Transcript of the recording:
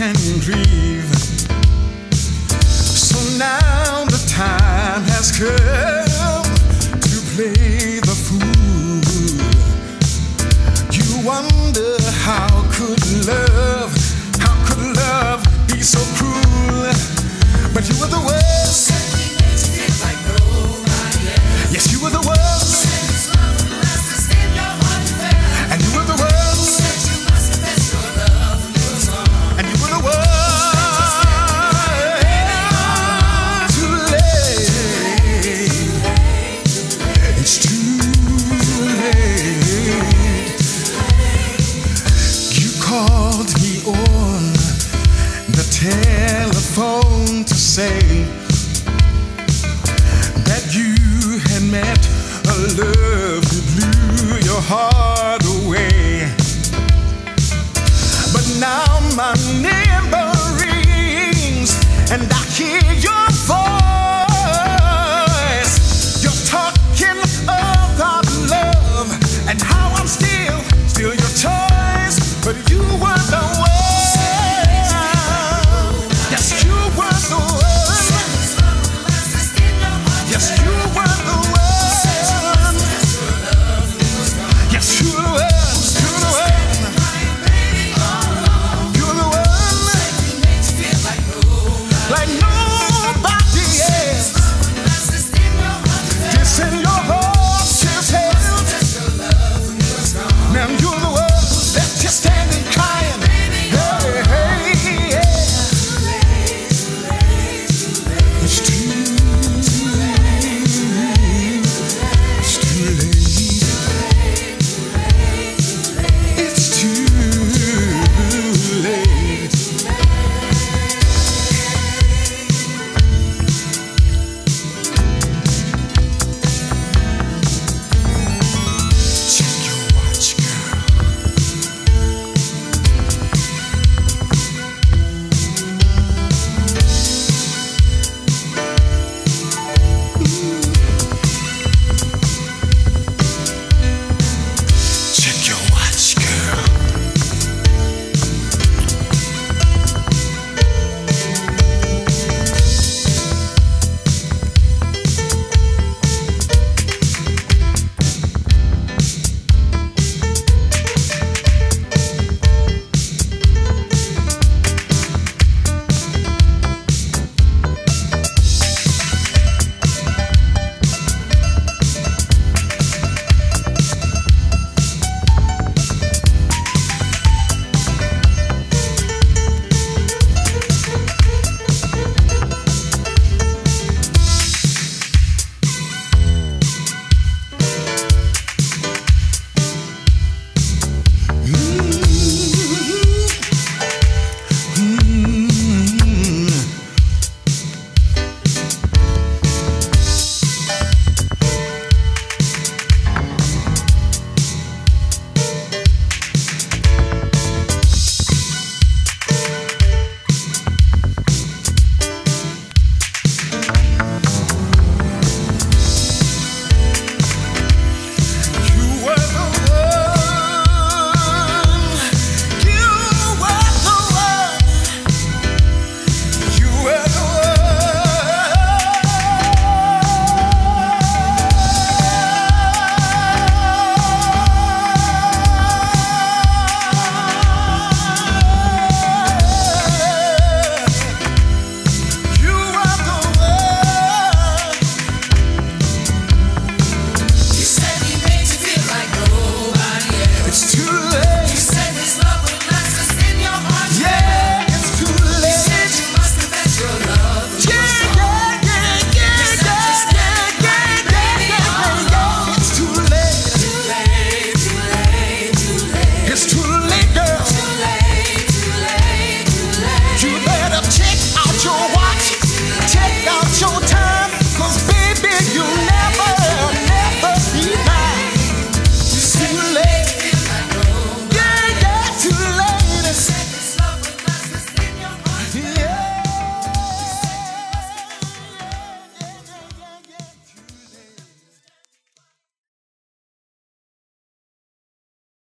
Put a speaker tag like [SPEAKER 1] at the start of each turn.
[SPEAKER 1] can grieve. So now the time has come to play the fool. You wonder how could love. that you had met a love that blew your heart away. But now my